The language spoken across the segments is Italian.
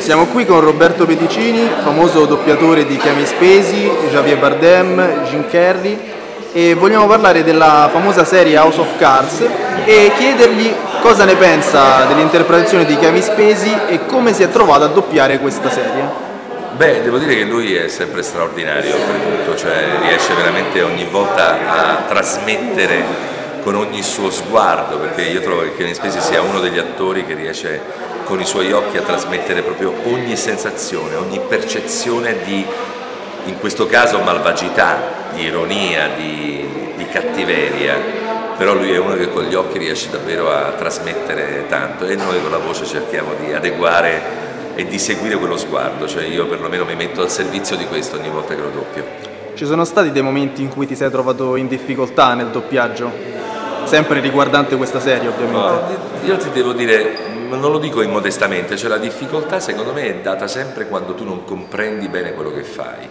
Siamo qui con Roberto Pedicini, famoso doppiatore di Chiami Spesi, Javier Bardem, Jim Carrey e vogliamo parlare della famosa serie House of Cards e chiedergli cosa ne pensa dell'interpretazione di Chiami Spesi e come si è trovato a doppiare questa serie. Beh, devo dire che lui è sempre straordinario per tutto, cioè riesce veramente ogni volta a trasmettere con ogni suo sguardo, perché io trovo che Kevin Spacey sia uno degli attori che riesce con i suoi occhi a trasmettere proprio ogni sensazione, ogni percezione di, in questo caso, malvagità, di ironia, di, di cattiveria, però lui è uno che con gli occhi riesce davvero a trasmettere tanto e noi con la voce cerchiamo di adeguare e di seguire quello sguardo, cioè io perlomeno mi metto al servizio di questo ogni volta che lo doppio. Ci sono stati dei momenti in cui ti sei trovato in difficoltà nel doppiaggio? sempre riguardante questa serie ovviamente. No, io ti devo dire, non lo dico immodestamente, cioè la difficoltà secondo me è data sempre quando tu non comprendi bene quello che fai.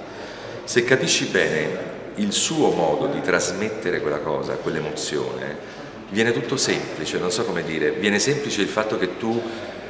Se capisci bene il suo modo di trasmettere quella cosa, quell'emozione, viene tutto semplice, non so come dire, viene semplice il fatto che tu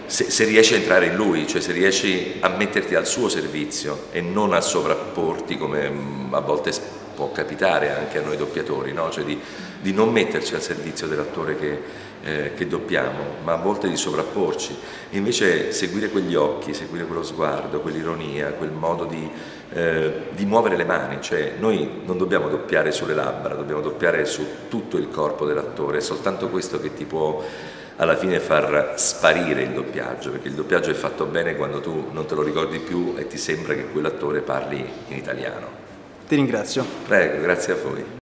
se, se, riesci a entrare in lui, cioè se riesci a metterti al suo servizio e non a sovrapporti come mm, a volte può capitare anche a noi doppiatori, no? cioè di, di, non metterci al servizio dell'attore che, eh, che, doppiamo, ma a volte di sovrapporci. E invece seguire quegli occhi, seguire quello sguardo, quell'ironia, quel modo di, eh, di muovere le mani, cioè noi non dobbiamo doppiare sulle labbra, dobbiamo doppiare su tutto il corpo dell'attore, è soltanto questo che ti può alla fine far sparire il doppiaggio, perché il doppiaggio è fatto bene quando tu non te lo ricordi più e ti sembra che quell'attore parli in italiano. Ti ringrazio. Prego, grazie a voi.